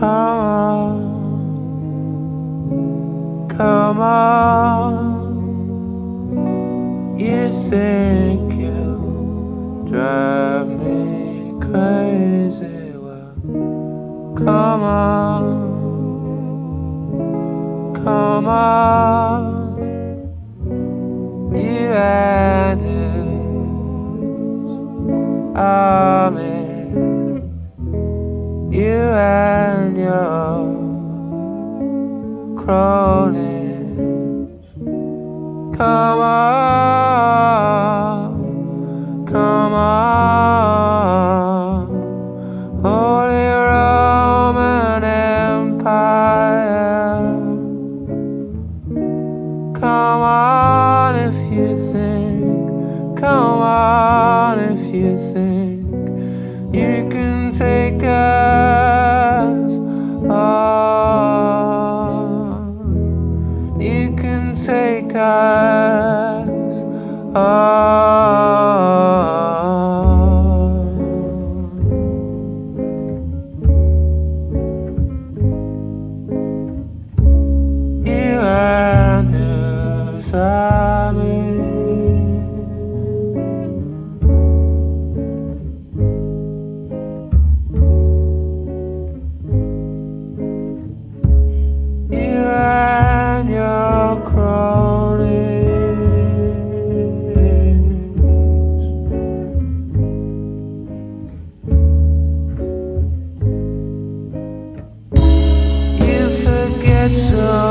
Come on, come on. You think you drive me crazy? Well, come on, come on. You and his army. You and cronies. Come on, come on, Holy Roman Empire. Come on if you think, come on if you think you can take us take us on. You and us, are me. so